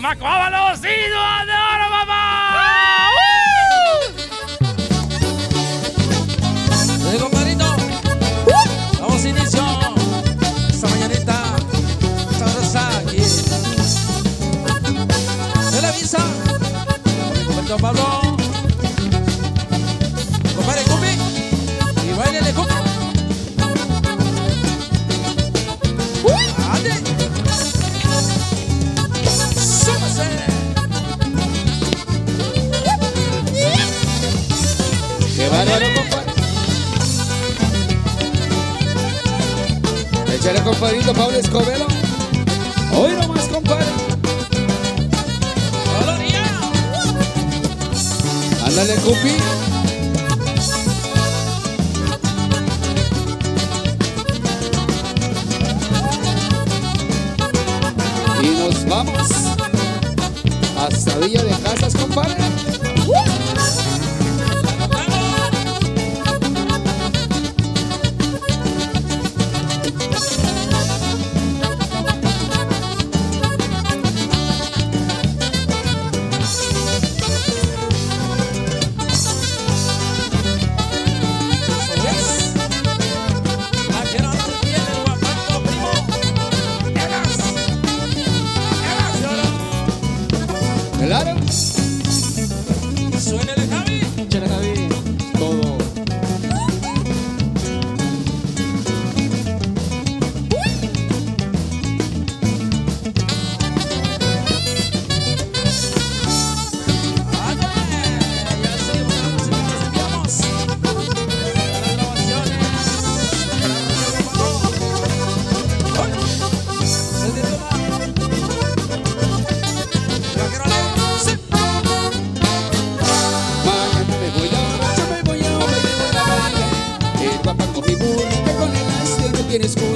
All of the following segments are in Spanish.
¡Macóbalos! ¡Ídolos de oro, papá! ¡Uh! compadrito! Vamos a inicio. Esta mañanita. Sabrosa aquí. Televisa. Pablo. Compadre Cupi. Y baile de Cupi. Échale, compadrito Pablo Escobedo. Hoy nomás, compadre. ¡Gloria! Ándale, Cupi. Y nos vamos hasta Villa de Casas, compadre. Claro.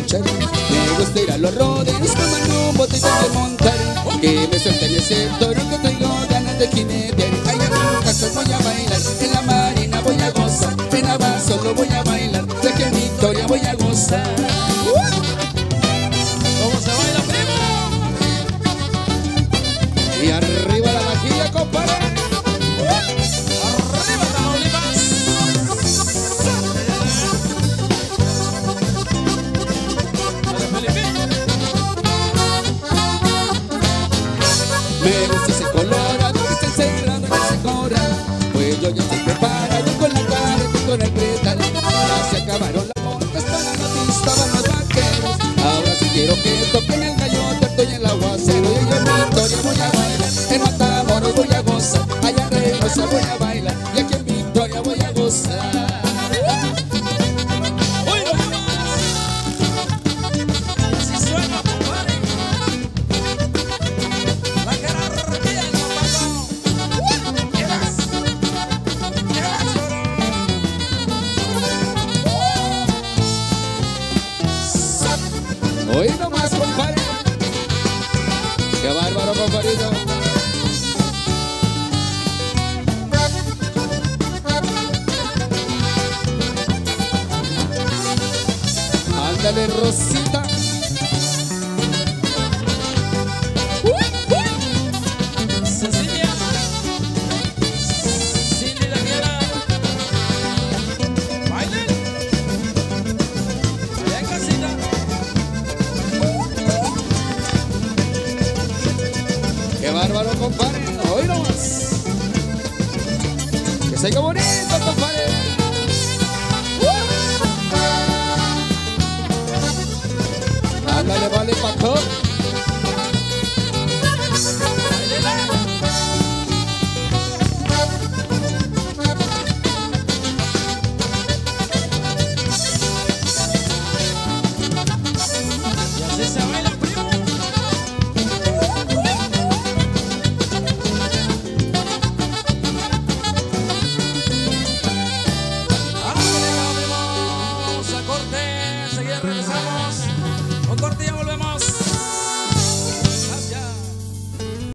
Escuchar. Me gusta ir a los rodeos, tomar un botellón de montar. Que me suelten ese toro que traigo ganas de jinetear. Ay, en voy a bailar, en la marina voy a gozar. En la solo voy a bailar, Hoy nomás, compadre Qué bárbaro, compadrito Ándale, Rosita Oiga bonito, compadre. Ándale, vale.